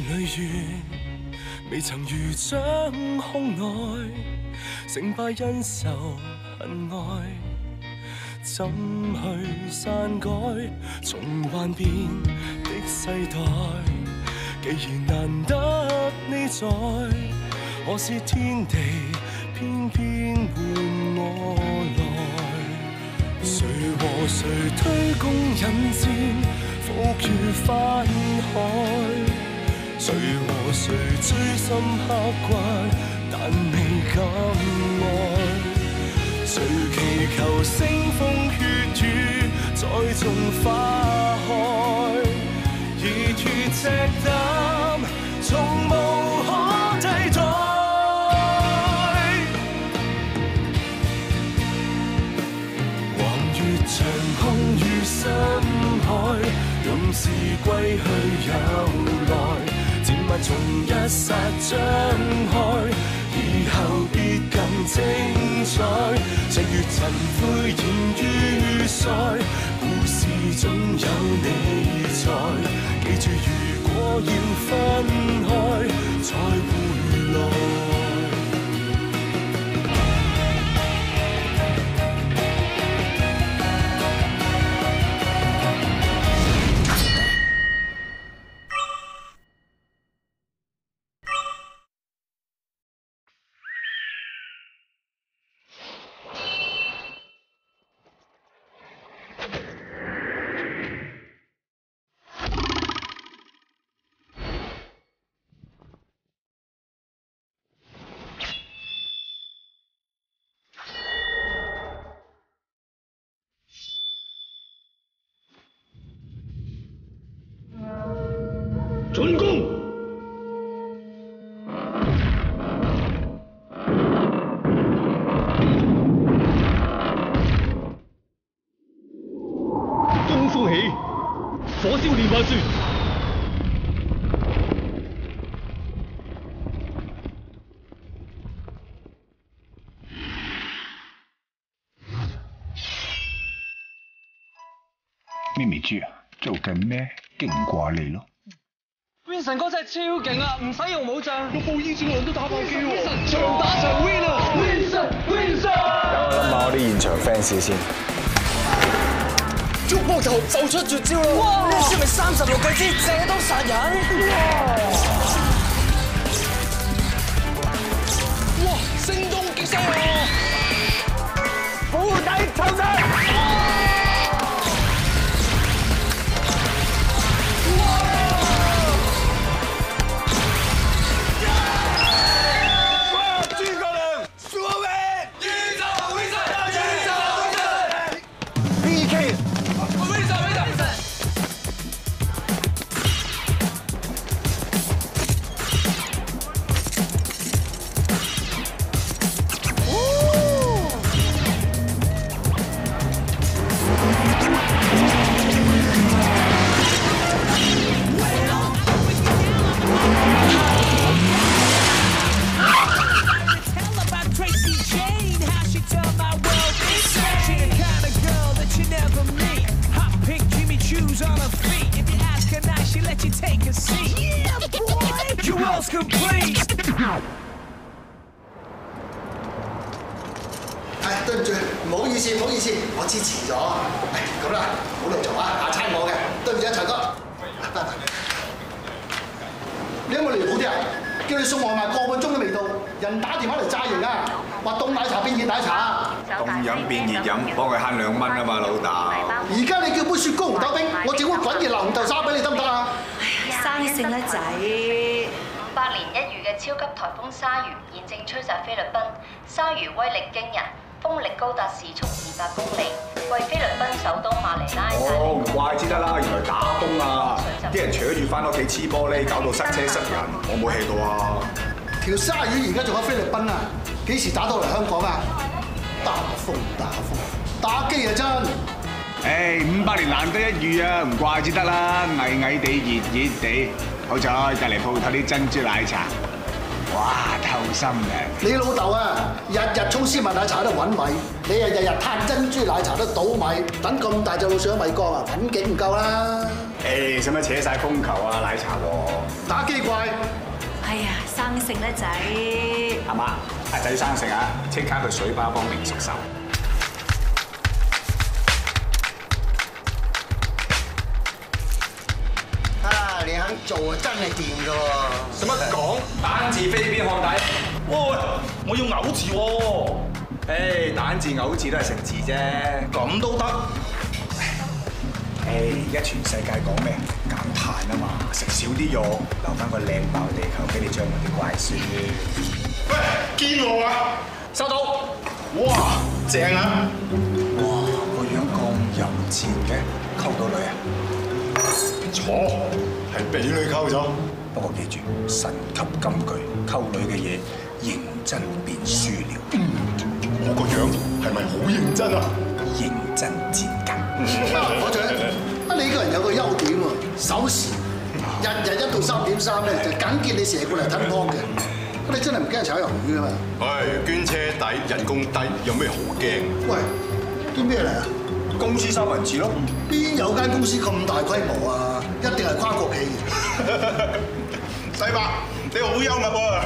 里月，未曾如掌空内，成败因仇恨爱，怎去篡改？从幻变的世代，既然难得你在，何是天地偏偏换我来？谁和谁推弓引箭？覆雨翻海，谁和谁追深刻骨，但未敢爱。谁祈求腥风血雨再种花开？热血赤胆，从无可替代。横越长空与深海。纵是归去有从一刹张开，以后必更精彩。岁月尘灰染于腮，故事总有你在。记住，如果要分啊，做紧咩？劲过你咯！神哥真系超劲啊！唔使用武将，用部以前人都打爆机喎。长打长 win 啊！Win，Win！等我谂下我啲现场 fans 先。捉波球就出绝招啦！哇！呢招咪三十六计之借刀杀人！哇！哇！声东击西啊！釜底抽薪！你有冇离谱啲啊？叫你送外卖个半鐘都未到，人打電話嚟炸营啊！話凍奶茶變熱奶茶，冻饮变热饮，帮佢慳兩蚊啊嘛，老豆。而家你叫杯雪糕红豆冰，我整碗滾熱辣红豆沙俾你得唔得啊？生性啦仔。五百年一遇嘅超级台风鲨鱼现正吹襲菲律宾，鲨鱼威力驚人。风力高達時速二百公里，为菲律賓首都馬尼拉。哦，唔怪之得啦，原來打风啊！啲人扯住翻屋企黐玻璃，搞到塞車塞人，我冇氣到啊！条鲨鱼而家仲喺菲律賓啊，幾時打到嚟香港啊？打風打風，打機啊真！唉，五百年难得一遇啊，唔怪之得啦，矮矮地熱熱地，好彩隔篱铺头啲珍珠奶茶。哇，透心嘅！你老豆啊，日日沖絲襪奶茶都揾米，你啊日日攤珍珠奶茶都倒米，等咁大隻老鼠米缸啊，品景唔夠啦！誒，使乜扯晒風球啊？奶茶喎，打機怪，哎呀，生性咧仔，阿媽，阿仔生性啊，即刻去水吧幫明叔手。肯做啊，真係掂噶喎！使乜講？蛋字飛邊看底？喂，我要牛字喎。誒，蛋字牛字都係食字啫。咁都得？誒，而家全世界講咩？減碳啊嘛，食少啲肉，留翻個靚爆地球俾你將來啲乖孫。喂，見我啊！收到。哇，正啊！哇，個樣咁淫賤嘅，溝到女啊？錯，係俾女溝咗。不過記住，神級金句，溝女嘅嘢認真便輸了。我個樣係咪好認真啊？認真賤格。火嘴，啊你個人有個優點喎，守時，日日一到三點三咧就緊見你射過嚟吞湯嘅，咁你真係唔驚炒魷魚啊嘛？喂，捐車底，人工低，有咩好驚？喂，啲咩嚟啊？公司三文治咯。邊有間公司咁大規模啊？一定係跨國企業。細伯，你好幽默喎！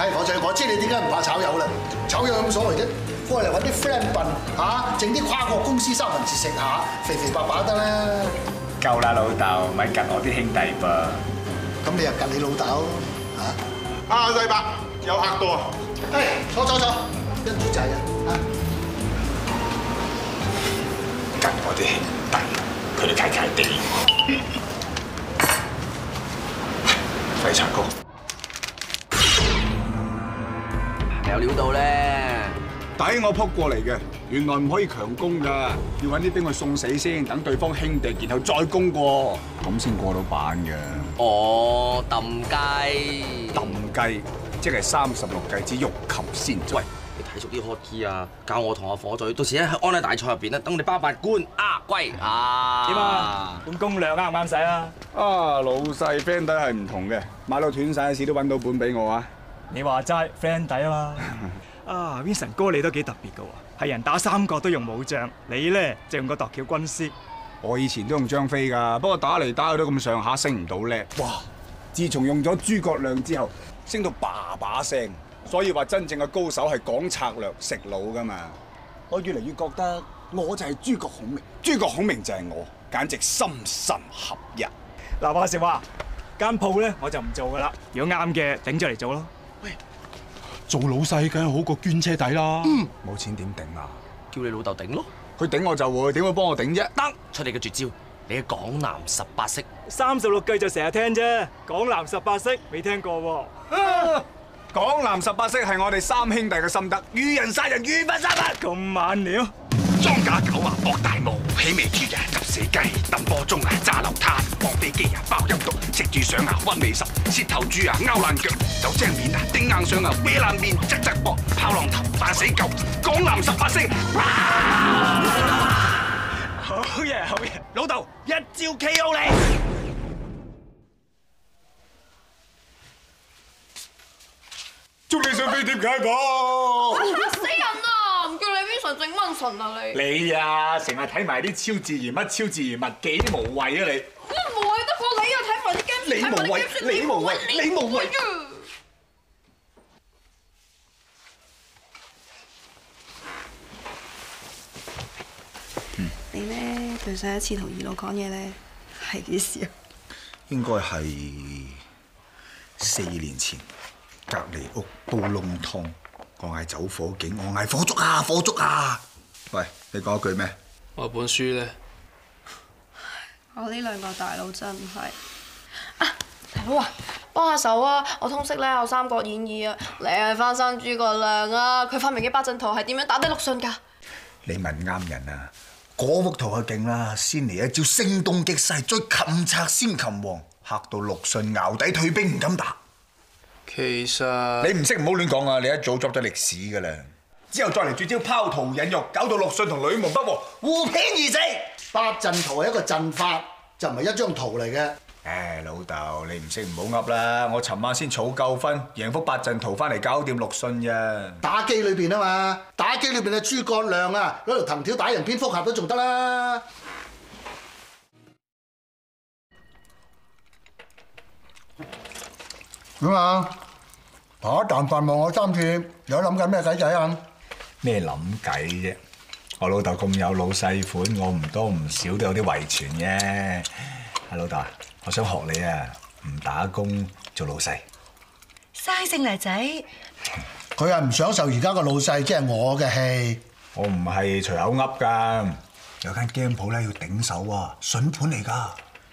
係火嘴，我知你點解唔怕炒魷啦？炒魷有乜所謂啫？過嚟揾啲 friend 笨嚇，整啲跨國公司三文治食下，肥肥白白得啦。夠啦，老豆，咪及我啲兄弟噃。咁你又及你老豆嚇？啊，細伯，有客到啊！誒，坐坐坐，跟住仔啊嚇！及我啲兄弟，佢哋契契地。廢柴哥，有料到咧，抵我撲過嚟嘅，原來唔可以強攻㗎，要揾啲兵去送死先，等對方兄弟，然後再攻過，咁先過到板嘅。哦，揼雞，揼雞，即係三十六計之欲擒先你睇熟啲 hot key 啊，教我同阿火嘴，到時喺安禮大賽入邊咧，等我哋包辦官啊龜啊！點啊？咁公糧啱唔啱使啊？啊老細 friend 底係唔同嘅，買到斷晒市都揾到本俾我啊！你話齋 friend 底啊嘛。啊，Vincent 哥你都幾特別噶喎，係人打三國都用武將，你咧就用個度橋軍師。我以前都用張飛㗎，不過打嚟打去都咁上下，升唔到叻。哇！自從用咗諸葛亮之後，升到叭把聲，所以話真正嘅高手係講策略、食腦噶嘛。我越嚟越覺得我就係諸葛孔明，諸葛孔明就係我，簡直心神合一。嗱話時話，間鋪咧我就唔做噶啦，如果啱嘅頂咗嚟做咯。喂做老細梗係好過捐車底啦。冇錢點頂啊？叫你老豆頂咯，佢頂我就會，點會幫我頂啫？得出你嘅絕招，你嘅港南十八式。三十六計就成日聽啫，港南十八式未聽過喎。港南十八式係我哋三兄弟嘅心得，遇人殺人，遇佛殺佛。咁猛料，裝假狗啊，搏大霧，起味豬啊，急死雞，揼波鐘啊，炸流灘，放飛機啊，爆陰毒，食住上啊，溫味十，舌頭豬啊，拗爛腳，走精面啊，頂硬上啊，搲爛面，側側膊，炮浪頭，扮死狗，港南十八式。好嘢好嘢，老豆一招 K.O. 你。祝你上飛碟解剖。嚇死人啊！唔叫你 Vincent 整瘟神啊你！你啊，成日睇埋啲超自然乜超自然物，幾無謂啊你！我無謂得過你啊！睇埋啲 game，你無謂你無謂你無謂你咧對上一次同二佬講嘢咧係幾時啊？應該係四年前，隔離屋煲窿湯，我嗌走火警，我嗌火燭啊火燭啊！喂，你講一句咩？我本書咧，我呢兩個大佬真係大佬啊，幫下手啊！我通識咧有《三國演義》啊，你係翻生諸葛亮啊！佢發明嘅八陣圖係點樣打低陸遜㗎？你問啱人啊！嗰幅圖係勁啦，先嚟一招聲東擊西，再擒賊先擒王，嚇到陸遜淆底退兵唔敢打。其實你唔識唔好亂講啊！你一早作咗歷史㗎啦。之後再嚟絕招拋圖引玉，搞到陸遜同呂蒙不和，互片而死。八陣圖係一個陣法，就唔係一張圖嚟嘅。唉老豆，你唔識唔好噏啦！我尋晚先儲夠分，贏幅八陣圖翻嚟搞掂陸遜咋。打機裏邊啊嘛，打機裏邊嘅諸葛亮啊，攞條藤條打人蝙蝠俠都仲得啦。點啊？打一啖飯望我三次，有諗緊咩計仔啊？咩諗計啫？我老豆咁有老細款，我唔多唔少都有啲遺傳嘅。阿老豆啊，我想學你啊，唔打工做老細。嘥性嚟仔，佢係唔享受而家個老細，即係我嘅气。我唔係隨口噏㗎，有間 game 鋪咧要頂手啊，筍盤嚟㗎。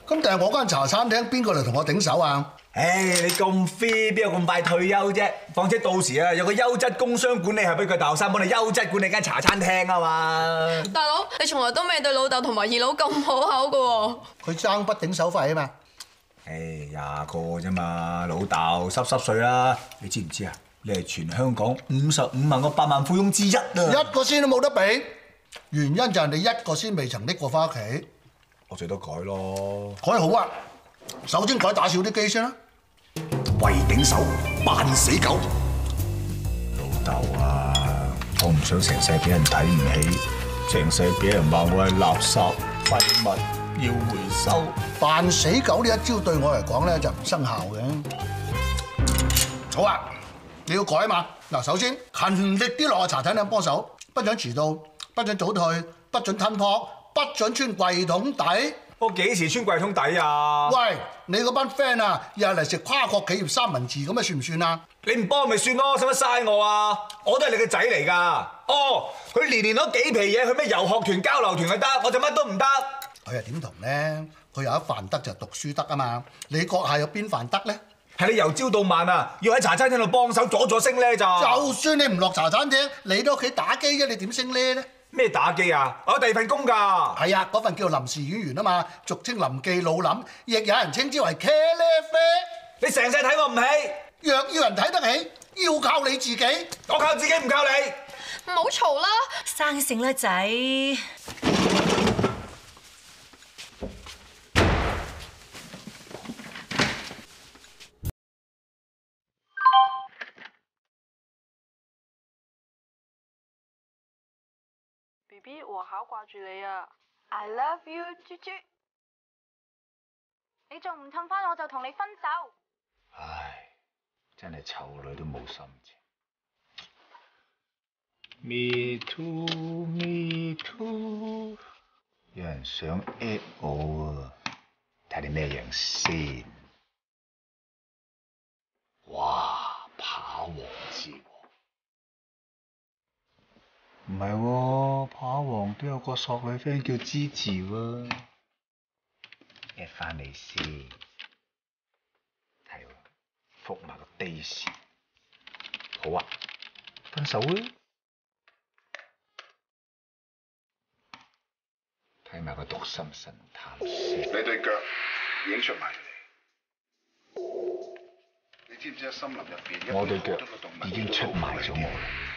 咁但係我間茶餐廳邊個嚟同我頂手啊？唉，你咁 free 邊有咁快退休啫？況且到時啊，有個優質工商管理係俾佢大學生幫你優質管理間茶餐廳啊嘛。大佬，你從來都未對老豆同埋二佬咁好口噶喎。佢爭不頂手費啊嘛。唉，廿個啫嘛，老豆濕濕碎啦！你知唔知啊？你係全香港五十五萬個百萬富翁之一啊！一個先都冇得比，原因就係你一個先未曾拎過翻屋企。我最多改咯。改好啊！首先改打少啲機先啦。為頂手扮死狗。老豆啊，我唔想成世俾人睇唔起，成世俾人話我係垃圾廢物，要回收。扮死狗呢一招對我嚟講咧就唔生效嘅。好啊，你要改啊嘛。嗱，首先勤力啲落去茶餐廳幫手，不准遲到，不准早退，不准吞泡，不准穿櫃桶底。我幾時穿櫃桶底啊？喂，你嗰班 friend 啊，日日嚟食跨國企業三文治咁啊，算唔算啊？你唔幫咪算咯，使乜嘥我啊？我都係你嘅仔嚟㗎。哦，佢年年攞幾皮嘢去咩遊學團、交流團就得，我就乜都唔得。佢又點同咧？佢有一飯得就讀書得啊嘛。你閣下有邊飯得咧？係你由朝到晚啊，要喺茶餐廳度幫手阻咗升咧咋？就算你唔落茶餐廳，你都屋企打機啫，你點升咧咧？咩打機啊？我有第二份工㗎。係啊，嗰份叫臨時演員啊嘛，俗稱臨記老林，亦有人稱之為茄喱啡。你成世睇我唔起，若要人睇得起，要靠你自己。我靠自己唔靠你。唔好嘈啦，生性啦仔。B B，和考掛住你啊！I love you，豬豬。你仲唔氹翻我就同你分手。唉，真係醜女都冇心情。Me too，me too。有人想 at 我啊，睇你咩樣先？哇，扒王之王。唔係喎，扒王都有個索女 friend 叫支持喎，at 翻你先，係喎，覆埋個 daisy，好啊，分手啦，睇埋個讀心神探先。你對腳已經出埋嚟。你知唔知喺森林入邊我對腳已經出埋咗我啦。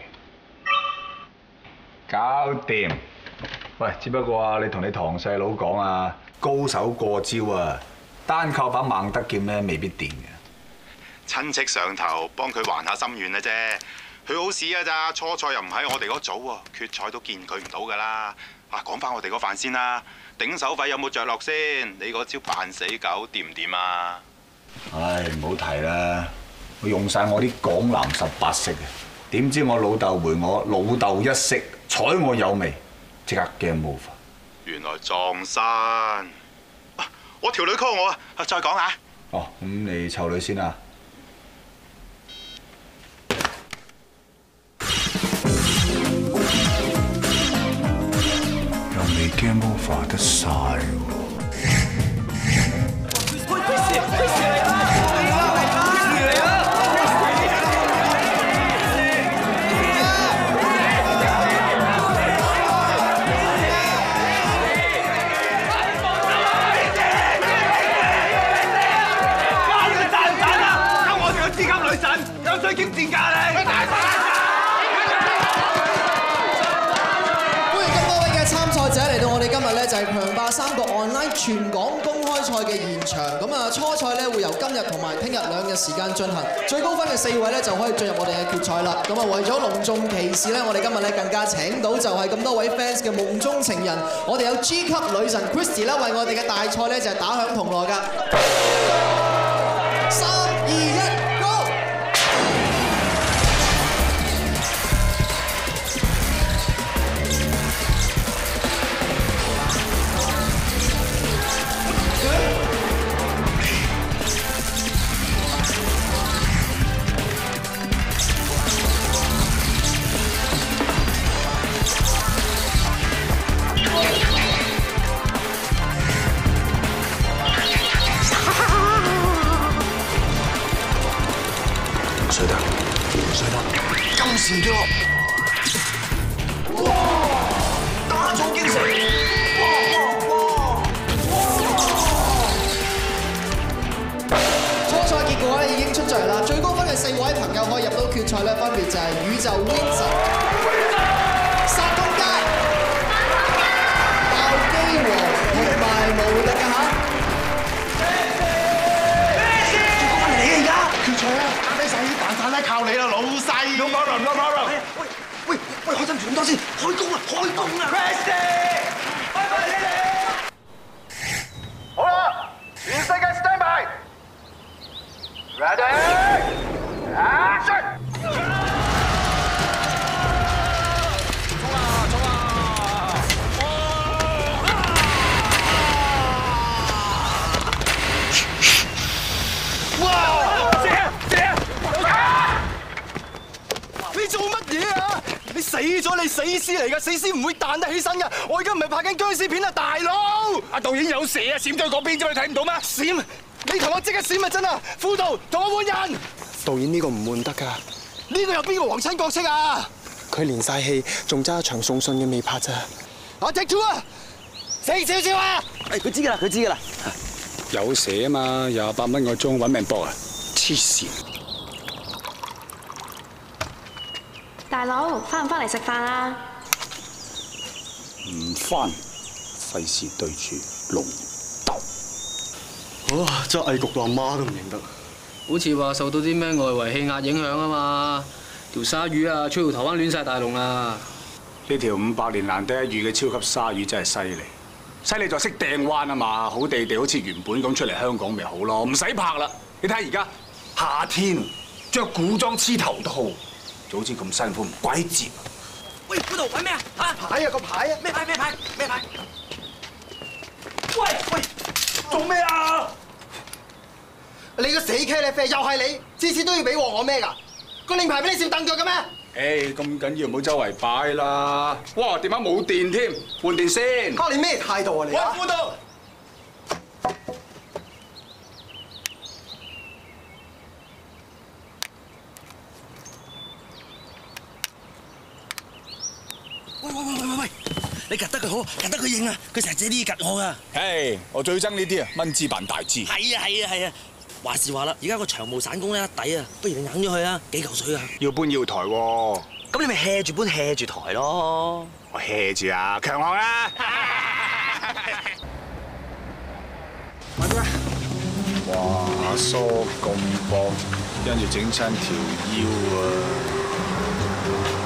搞掂。喂，只不過啊，你同你堂細佬講啊，高手過招啊，單靠把孟德劍咧，未必掂嘅。親戚上頭幫佢還下心願嘅啫。佢好屎啊咋，初賽又唔喺我哋嗰組喎，決賽都見佢唔到噶啦。啊，講翻我哋嗰飯先啦，頂手費有冇着落先？你嗰招扮死狗掂唔掂啊？唉，唔好提啦，我用晒我啲港南十八式啊，點知我老豆回我老豆一式，睬我有味，即刻 game over。原來撞衫、啊，我條女 call 我啊，再講下。哦，咁你湊女先啊。又未 game over 得晒喎。全港公開賽嘅現場。咁啊，初賽咧會由今日同埋聽日兩日時間進行，最高分嘅四位咧就可以進入我哋嘅決賽啦。咁啊，為咗隆重其事咧，我哋今日咧更加請到就係咁多位 fans 嘅夢中情人，我哋有 G 級女神 Christy 啦，為我哋嘅大賽咧就係打響銅鑼噶。三二一決賽咧，分別就係宇宙 Win 神、殺通街、爆機王同埋無敵嘅嚇。你而家決賽啊！打低晒啲蛋散咧，靠你啦，老細。No p r o b l。喂喂喂，開陣住咁多先，開工啊，開工啊！好啦，全世界 stand by，ready 死咗，你死尸嚟噶，死尸唔會彈得起身噶。我而家唔係拍緊僵尸片啊，大佬！阿導演有蛇啊，閃咗去嗰邊啫，你睇唔到咩？閃！你同我即刻閃啊，真啊！副導，同我換人。導演呢個唔換得㗎，呢個有邊個皇親國戚啊？佢連晒戲，仲揸一場送信嘅未拍咋。我 take two 啊！死少少啊！誒，佢知㗎啦，佢知㗎啦。有蛇啊嘛，廿八蚊個鐘揾命搏啊！黐線！大佬，翻唔翻嚟食飯啊？唔翻，費事對住龍豆。哇！真係焗到阿媽都唔認得。好似話受到啲咩外圍氣壓影響啊嘛，條鯊魚啊吹到台灣亂晒大龍啊！呢條五百年難得一遇嘅超級鯊魚真係犀利，犀利就識掟彎啊嘛，好地地好似原本咁出嚟香港咪好咯，唔使拍啦。你睇而家夏天着古裝黐頭套，就好似咁辛苦唔鬼接。喂，嗰度揾咩啊？嚇牌啊個牌啊！咩牌咩牌咩牌？喂喂，做咩啊？你個死茄喱啡又係你，次次都要俾鑊我咩㗎？個令牌俾你笑凳腳嘅咩？誒，咁緊要唔好周圍擺啦！哇，點解冇電添？換電先。嚇你咩態度啊你？喂，副導。喂喂喂喂喂喂，你夾得佢好，夾得佢應啊！佢成日借啲嘢夾我噶。誒，我最憎呢啲啊，蚊子扮大枝。係啊係啊係啊！話時話啦，而家個長毛散工咧抵啊，不如你揞咗佢啊，幾嚿水啊？要搬要抬喎。咁你咪 hea 住搬 hea 住抬咯。我 hea 住啊，強項啦。哇，阿蘇咁薄，跟住整親條腰啊！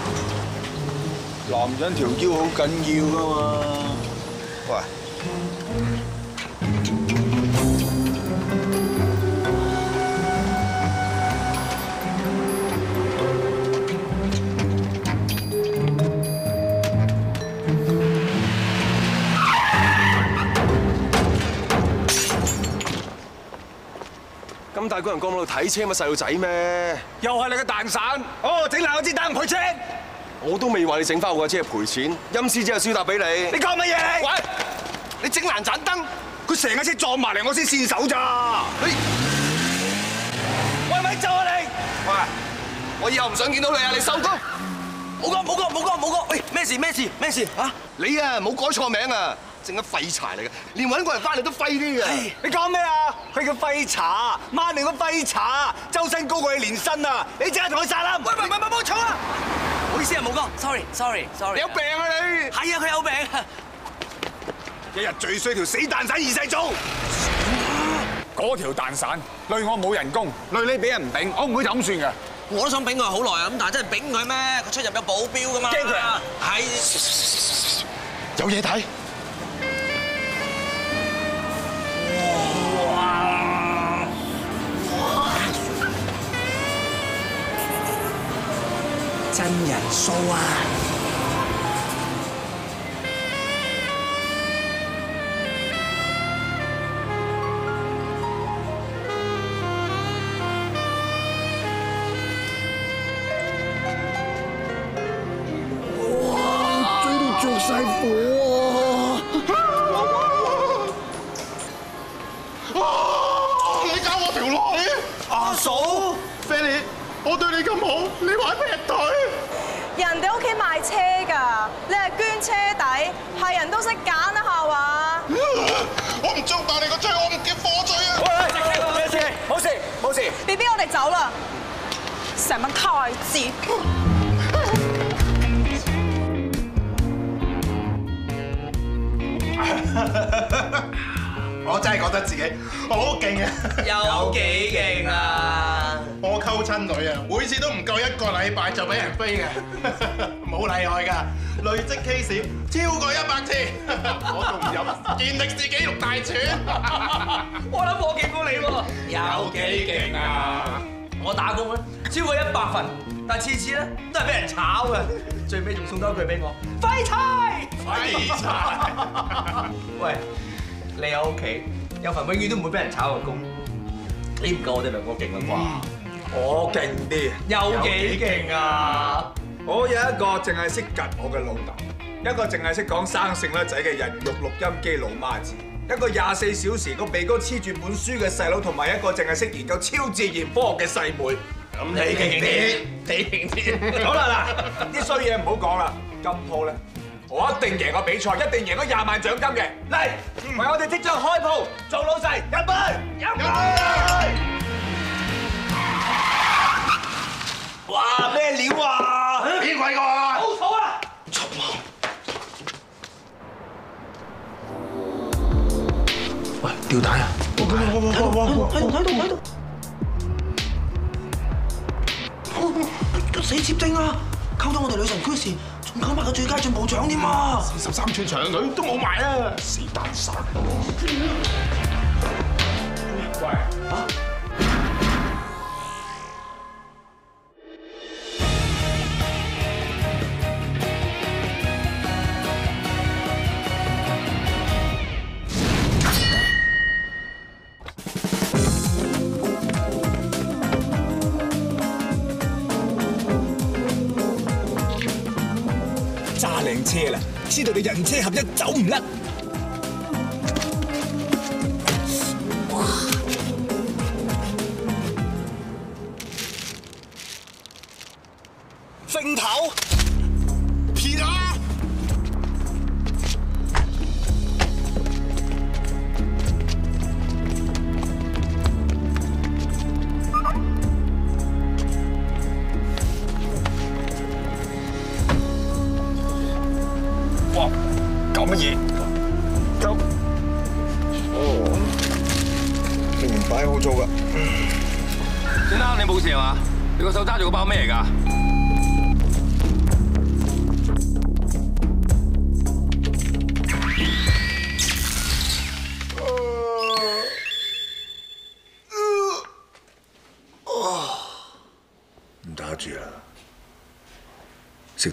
男人條腰好緊要噶嘛。喂。咁大個人過馬路睇車咪細路仔咩？又係你嘅蛋散，哦，整爛我支燈唔賠錢。我都未話你整翻我架車賠錢，陰司只有輸達俾你。你講乜嘢你？喂，你整爛盞燈，佢成架車撞埋嚟，我先跣手咋。你喂咪走啊你！喂，我以後唔想見到你啊！你收工。冇講冇講冇講冇講，喂咩事咩事咩事啊？你啊冇改錯名啊，整緊廢柴嚟嘅，連揾個人翻嚟都廢啲嘅。你講咩啊？佢叫廢茶，媽你個廢茶，周身高過你年薪啊！你即刻同佢殺啦！喂喂喂喂，冇嘈啊！唔好意思啊，武哥，sorry sorry sorry。你有病啊你！係啊，佢有病。一日最衰條死蛋散二世祖。嗰條蛋散累我冇人工，累你俾人唔顶，我唔會就咁算嘅。我都想丙佢好耐啊，咁但係真係丙佢咩？佢出入有保鏢噶嘛。驚佢啊係。有嘢睇。Show 啊！就俾人飛嘅，冇例外㗎。累積 case 超過一百次，我仲有健力士紀錄大全。我諗我勁過你喎。有幾勁啊！我打工咧超過一百份，但次次咧都係俾人炒嘅，最尾仲送多一句俾我廢柴。廢柴。喂，你喺屋企有份永遠都唔會俾人炒嘅工，你唔夠我哋兩個勁啦啩？我勁啲，有幾勁啊！我有一個淨係識及我嘅老豆，一個淨係識講生性甩仔嘅人肉錄音機老媽子，一個廿四小時個鼻哥黐住本書嘅細佬，同埋一個淨係識研究超自然科學嘅細妹。咁你勁啲，你勁啲。好啦嗱，啲衰嘢唔好講啦，今鋪咧，我一定贏個比賽，一定贏嗰廿萬獎金嘅。嚟，為我哋即將開鋪做老細，入杯，入杯。哇！咩料啊？邊鬼個啊？好嘈啊！喂，吊帶啊！哇哇哇哇哇！喺度喺度喺度！個死接精啊！溝到我哋女神 Chris，仲搞埋個最佳進步獎添啊！四十三寸長女都冇埋啊！死蛋散！喂，啊！车啦，知道你人车合一走唔甩。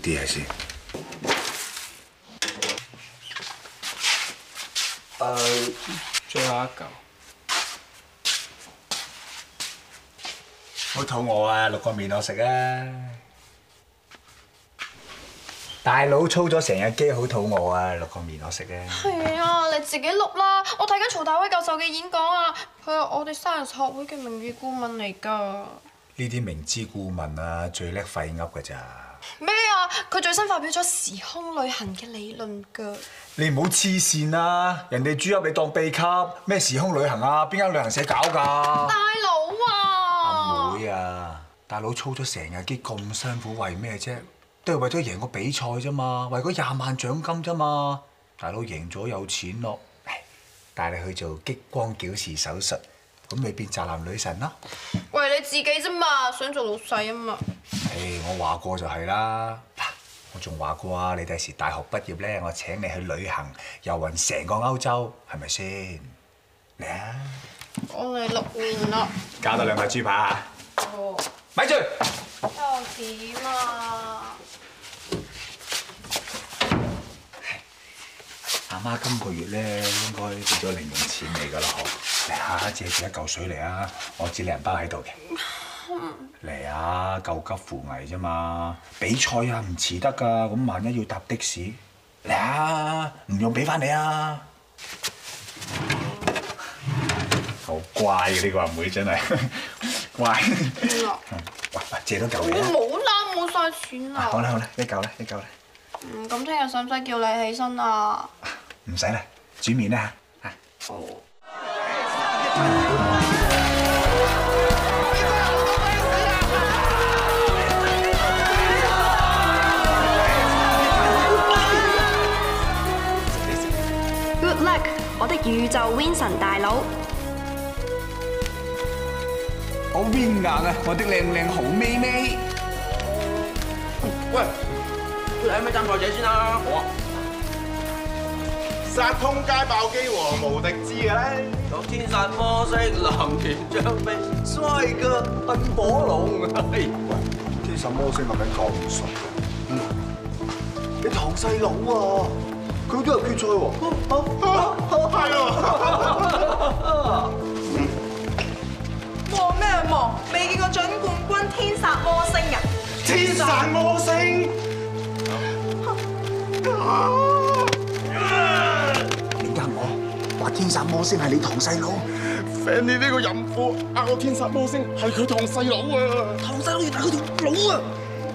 食啲嘢先。誒，最後一嚿。好肚餓啊！六個麵我食啊！大佬操咗成日機，好肚餓啊！六個麵我食啊！係啊，你自己錄啦！我睇緊曹大威教授嘅演講啊，佢係我哋生人學會嘅名譽顧問嚟㗎。呢啲明知故問啊，最叻廢噏㗎咋！咩啊？佢最新發表咗時空旅行嘅理論㗎。你唔好黐線啦！人哋豬噏你當秘笈，咩時空旅行啊？邊間旅行社搞㗎？大佬啊！阿妹啊！大佬操咗成日機咁辛苦，為咩啫？都係為咗贏個比賽啫嘛，為嗰廿萬獎金啫嘛。大佬贏咗有錢咯，唉帶你去做激光矯視手術，咁你變宅男女神咯。喂，你自己啫嘛，想做老細啊嘛。唉，我話過就係啦。嗱，我仲話過啊，你第時大學畢業咧，我請你去旅行遊勻成個歐洲，係咪先？嚟啊！我嚟六年啦。加多兩塊豬扒啊！哦。咪住！又點啊？阿媽今個月咧應該俾咗零用錢你㗎啦，嗬！嚟下借住一嚿水嚟啊！我知你銀包喺度嘅。嚟啊！救急扶危啫嘛！比賽啊唔遲得㗎，咁萬一要搭的士，嚟啊！唔用俾翻你啊！好乖嘅呢個阿妹真係乖。喂喂，借多嚿我嚟啊！冇啦，冇晒錢啦。好啦好啦，呢嚿啦呢嚿啦，嗯，咁聽日使唔使叫你起身啊？唔使啦，煮面啦好。Good luck，我的宇宙 Win 神大佬。好 Win 硬啊！我的靚靚好妹妹。喂，你係咪站台仔先啦？好啊。殺通街爆機王無敵之嘅咧，有天殺魔色，蓝田張飛，帥哥噴火龍。喂，天神魔星個名咁熟嘅，你堂細佬啊，佢都有決賽喎。係 望咩望？未見過準冠軍天殺魔星啊！天殺魔星。天煞魔星係你堂細佬。你呢個淫婦呃我天煞魔星係佢堂細佬啊！堂細佬要打佢條佬啊！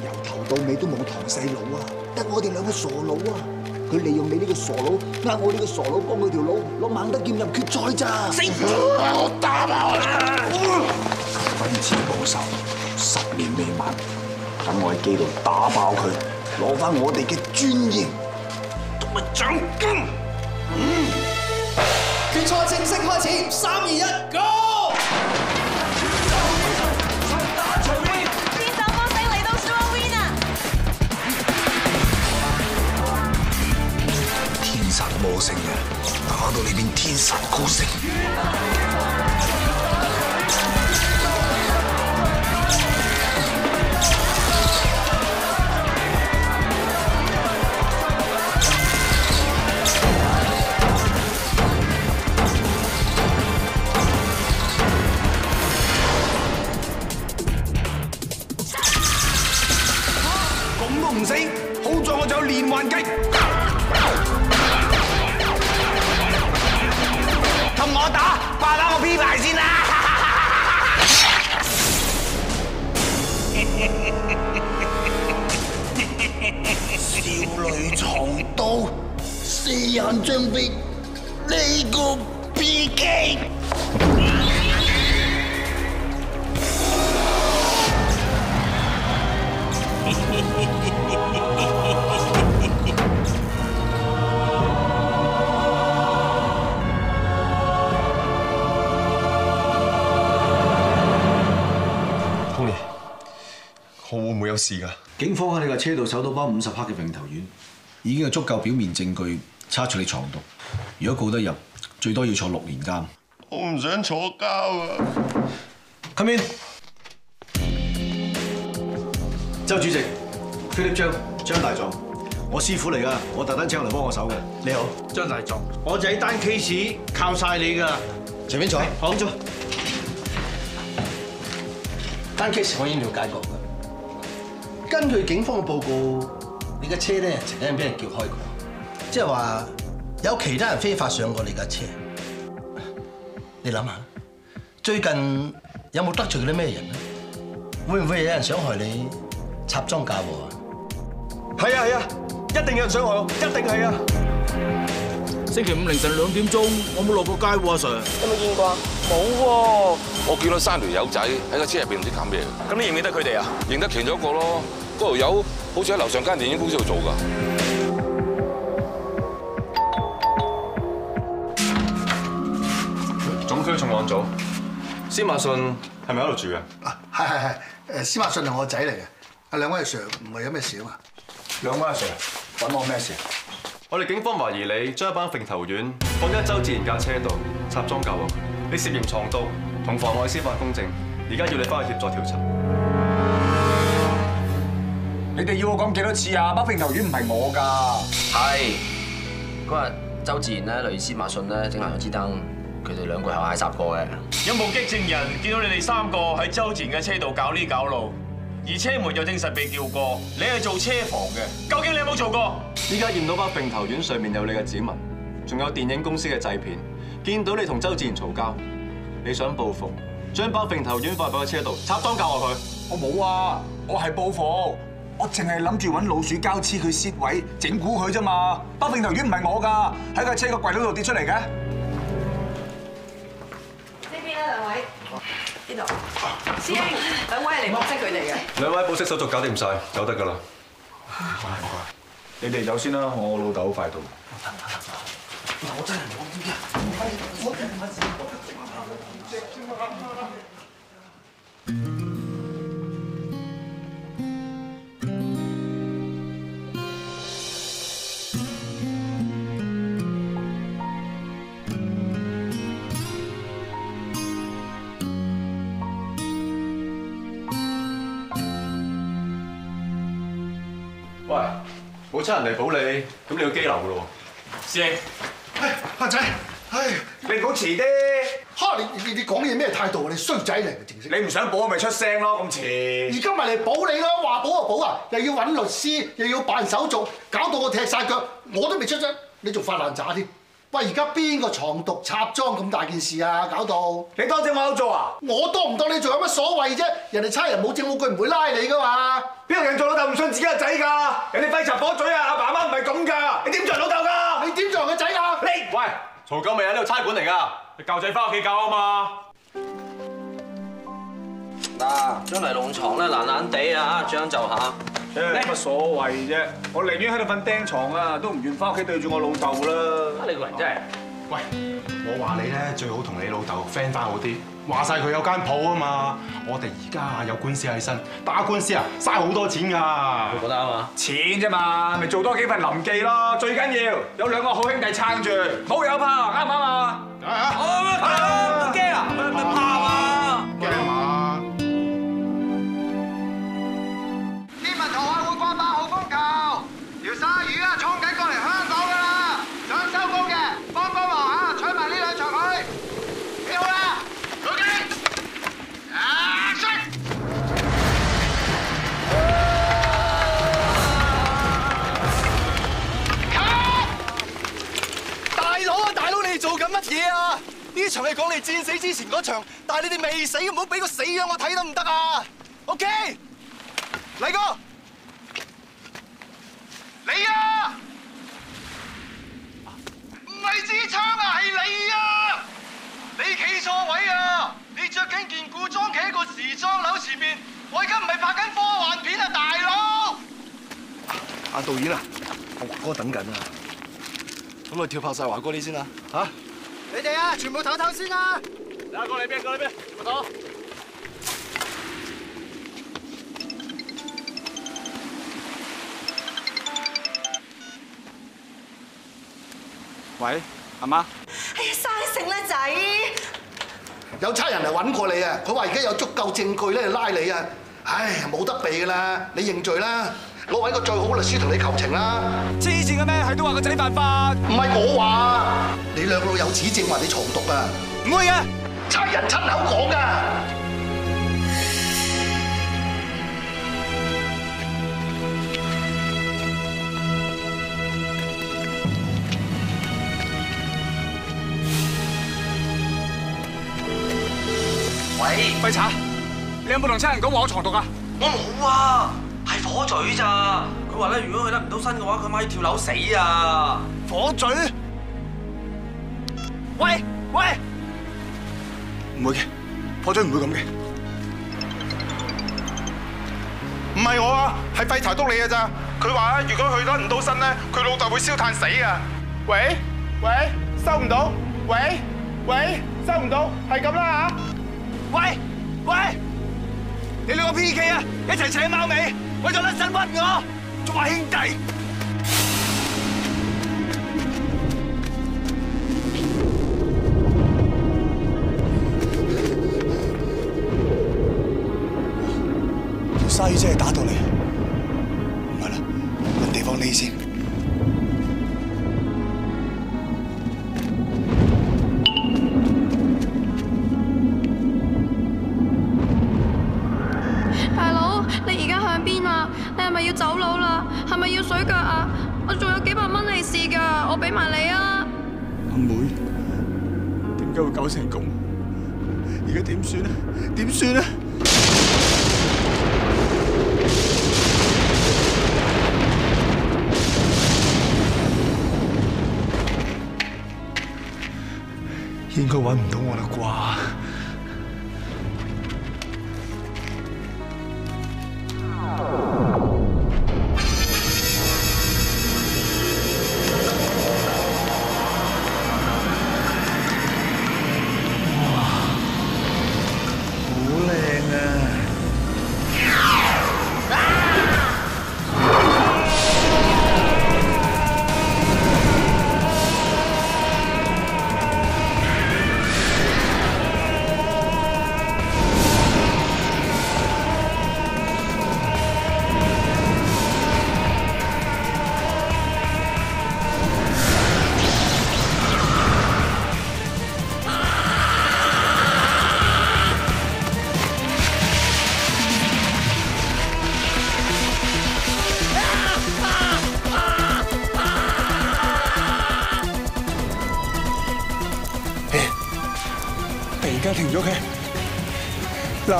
由頭到尾都冇堂細佬啊，得我哋兩個傻佬啊！佢利用你呢個傻佬，呃我呢個傻佬幫佢條佬攞猛得劍入決賽咋！死我打爆啦！婚前報仇，十年未晚，等我喺機度打爆佢，攞翻我哋嘅尊嚴同埋獎金。決賽正式開始，三二一，Go！天煞魔星嚟到！天煞魔星啊，打到你變天神高星。同我打，掛打我 P 牌先啦！少女藏刀，四眼張飛，呢个 PK。有事㗎？警方喺你架車度搜到包五十克嘅平頭丸，已經有足夠表面證據測出你藏毒。如果告得入，最多要坐六年監。我唔想坐監啊！Come in，周主席，Philip 張張大狀，我師傅嚟㗎，我特登請我嚟幫我手嘅。你好，張大狀，我就喺單 case 靠晒你㗎。隨便坐，好坐。單 case 我已經了解過㗎。根據警方嘅報告，你嘅車咧曾經俾人撬開過，即係話有其他人非法上過你架車。你諗下，最近有冇得罪過啲咩人咧？會唔會有人想害你插莊嫁禍啊？係啊係啊，一定有人想害我，一定係啊！星期五凌晨兩點鐘，我冇落過街喎，阿 Sir。有冇見過啊？冇喎。我見到三條友仔喺個車入邊唔知搞咩。咁你認唔認得佢哋啊？認得其中一個咯。嗰條友好似喺樓上間電影公司度做噶。總區重案組，司馬信係咪喺度住啊？啊，係係係，誒司馬信係我仔嚟嘅。阿兩位 Sir 唔係有咩事啊嘛？兩位 Sir 揾我咩事？我哋警方懷疑你將一班揈頭丸放咗一周自然架車度插裝搞落佢。你涉嫌藏毒同妨礙司法公正，而家要你翻去協助調查。你哋要我講幾多次啊？包揈頭丸唔係我㗎。係嗰日周自然咧，類司馬信咧整爛咗支燈，佢哋兩個係嗌霎過嘅。有目擊證人見到你哋三個喺周自然嘅車度搞呢搞路，而車門又證實被叫過，你係做車房嘅，究竟你有冇做過？依家驗到包揈頭丸上面有你嘅指紋，仲有電影公司嘅製片，見到你同周自然嘈交，你想報復，將包揈頭丸放入個車度插贓教落佢。我冇啊，我係報復，我淨係諗住揾老鼠膠黐佢蝕位，整蠱佢啫嘛。包揈頭丸唔係我㗎，喺架車個櫃桶度跌出嚟嘅。呢邊啦，兩位。呢度。師兄，兩位嚟目擊佢哋嘅。兩位保釋手續搞掂晒，走得㗎啦。你哋走先啦，我老豆好快到。我真係冇知嘅。喂，冇差人嚟保你，咁你要機留㗎咯喎。師兄，阿仔，唉，你唔好遲啲。哈！你你你講嘢咩態度啊？你衰仔嚟嘅正式。你唔想保咪出聲咯，咁遲。而家咪嚟保你咯，話保就保啊！又要揾律師，又要辦手續，搞到我踢晒腳，我都未出聲，你仲發爛渣添。喂，而家邊個藏毒插贓咁大件事啊？搞到你當正我有做啊？我當唔當你做有乜所謂啫？人哋差人冇證冇據唔會拉你噶嘛？邊個人做老豆唔信自己個仔㗎？人哋廢柴火嘴啊！阿爸阿媽唔係咁㗎，你點做人老豆㗎？你點做人個仔啊？你喂，嘈夠未啊？呢度差館嚟㗎，你教仔翻屋企教啊嘛。嗱，將嚟弄床咧爛爛地啊，將就下。有乜所謂啫？我寧願喺度瞓釘床啊，都唔願翻屋企對住我老豆啦。你個人真係，喂，我話你咧最好同你老豆 friend 翻好啲。話晒佢有間鋪啊嘛，我哋而家啊有官司喺身，打官司啊嘥好多錢㗎。你覺得啱嘛？錢啫嘛，咪做多幾份臨記咯。最緊要有兩個好兄弟撐住，冇有怕，啱唔啱啊？呢場係講你戰死之前嗰場，但係你哋未死，唔好俾個死樣我睇得唔得啊？OK，嚟哥，你啊，唔係支槍啊，係你啊！你企錯位啊！你着緊件古裝，企喺個時裝樓前面，我而家唔係拍緊科幻片啊，大佬！阿導演啊，我華哥等緊啊，咁我跳拍晒華哥你先啦，嚇！你哋啊，全部唞唞先啊！嗱，過嚟邊？過嚟邊？我到。喂，阿媽。哎呀，生性啦仔！有差人嚟揾過你啊！佢話而家有足夠證據咧拉你啊！唉，冇得避噶啦，你認罪啦，我揾個最好嘅律師同你求情啦！黐線嘅咩？係都話個仔犯法。唔係我話，你兩老有指證話你藏毒啊！唔會嘅，差人親口講噶。喂，廢柴，你有冇同差人講話我藏毒啊？我冇啊，係火嘴咋。佢話咧，如果佢甩唔到身嘅話，佢咪要跳樓死啊！火嘴？喂喂，唔會嘅，火嘴唔會咁嘅。唔係我啊，係廢柴督你嘅咋。佢話啊，如果佢甩唔到身咧，佢老豆會燒炭死啊！喂喂，收唔到？喂喂，收唔到，係咁啦嚇。喂喂，你兩個 PK 啊，一齊扯貓尾，为咗甩身屈我，仲话兄弟。條鯊魚真係打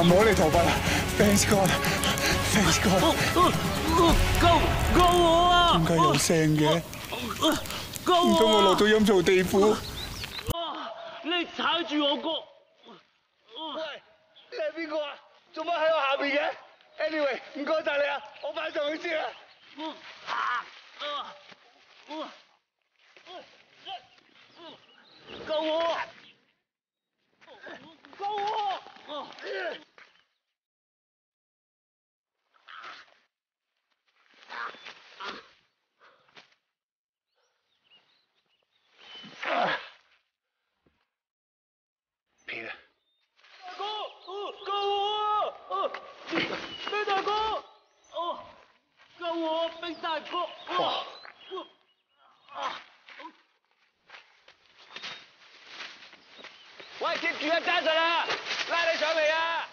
唔好你頭髮啦，Thanks God，Thanks God，救救我啊！點解有聲嘅？唔通我落到陰曹地府？你踩住我個，喂，你係邊個啊？做乜喺我下邊嘅？Anyway，唔該晒你啊，我快上去先啦。救我！救我！片啊！大哥，救我啊！冰大哥，哦，救我，兵大哥！哇！喂，接住啊，揸實啦，你上嚟啊！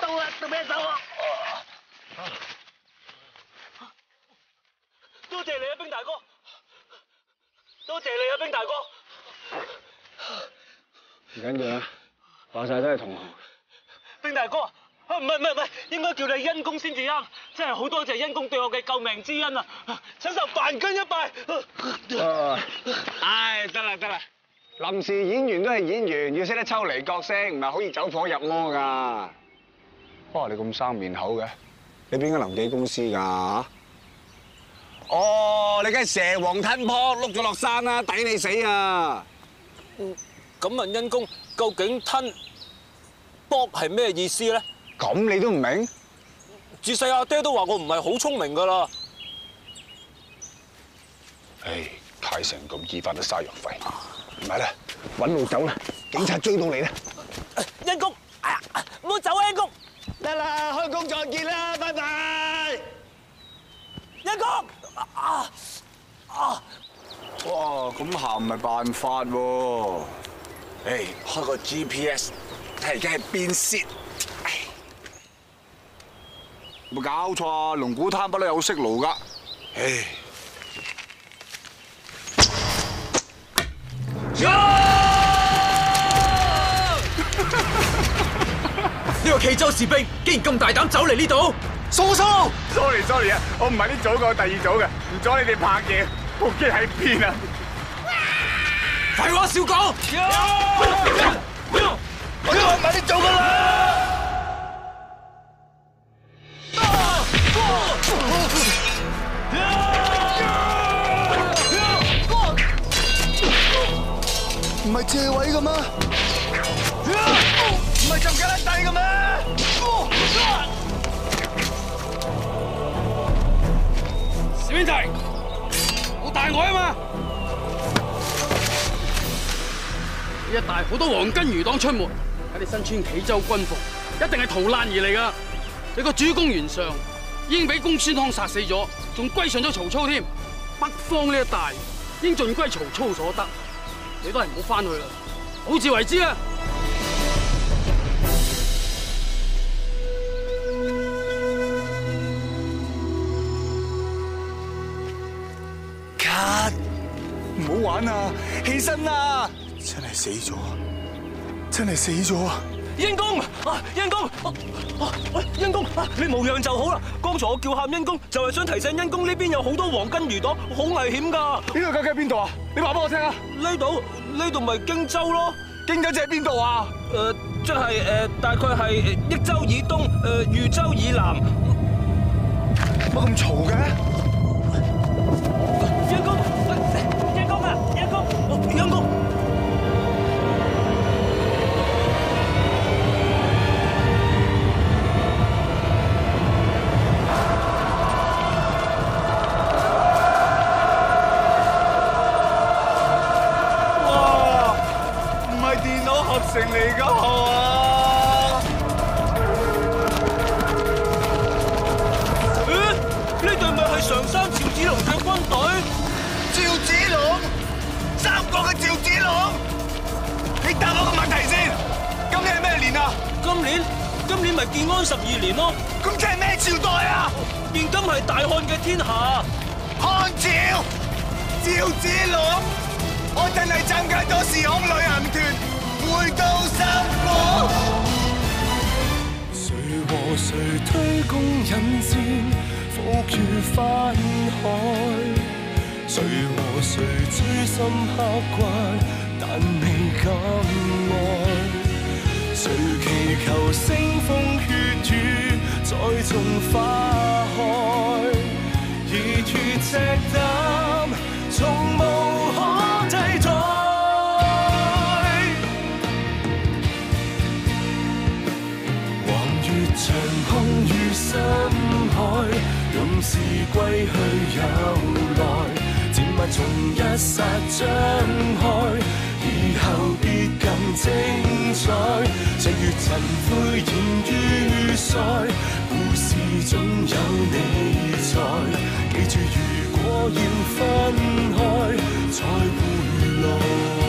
到啦，做咩走啊？多謝你啊，冰大哥！多謝你啊，冰大哥！唔緊要啦，話晒都係同學。冰大哥，啊唔係唔係唔係，應該叫你恩公先至啱，真係好多謝恩公對我嘅救命之恩啊！請受萬斤一拜。唉，得啦得啦，臨時演員都係演員，要識得抽離角色，唔係好易走火入魔噶。哇，你咁生面口嘅，你邊間臨記公司㗎？哦，你梗係蛇王吞破碌咗落山啦，抵你死啊！咁問恩公，究竟吞卜係咩意思咧？咁你都唔明？自細阿爹都話我唔係好聰明噶啦。唉，太成咁医翻得嘥藥費，唔係啦，揾路走啦，警察追到你啦！恩公，哎呀，唔好走啊，恩公！得啦，開工再見啦，拜拜！恩公，啊啊！哇，咁行唔係辦法喎。唉，開個 GPS 睇而家係邊線？有冇搞錯啊？龍鼓灘不嬲有识路噶。唉，呢個冀州士兵竟然咁大膽走嚟呢度，蘇蘇，sorry sorry 啊，我唔係呢組嘅，第二組嘅，唔阻你哋拍嘢，部機喺邊啊？廢話少講。我都係借位噶咩唔係咁簡單低嘅咩？小英仔，好大我啊嘛！呢一帶好多黃巾餘黨出没，睇你身穿冀州軍服，一定係逃難而嚟噶。你個主公袁尚已經俾公孫康殺死咗，仲歸上咗曹操添。北方呢一帶應盡歸曹操所得，你都系唔好翻去啦，好自为之啊！卡，唔好玩啊！起身啦！真系死咗，真系死咗啊！恩公啊，恩公，啊啊喂，恩公啊，你無恙就好啦。剛才我叫喊恩公，就係想提醒恩公呢邊有好多黃巾餘黨，好危險噶。呢度究竟喺邊度啊？你話俾我聽啊！呢度呢度咪荊州咯？荊州即係邊度啊？誒，即係誒，大概係益州以東，誒，豫州以南。乜咁嘈嘅？咁即係咩朝代啊？現今係大漢嘅天下。漢朝，趙子龍，我真係參加咗時空旅行團，回到三國。誰和誰推弓引箭，伏於翻海？誰和誰錐心刻骨，但未敢愛？誰祈求腥風血雨爱从花开如脱赤胆从无可替代。横越长空与深海用时归去又来渐蜜从一刹张开。以后必更精彩岁月尘灰染于腮故事总有你在。记住如果要分开再回来。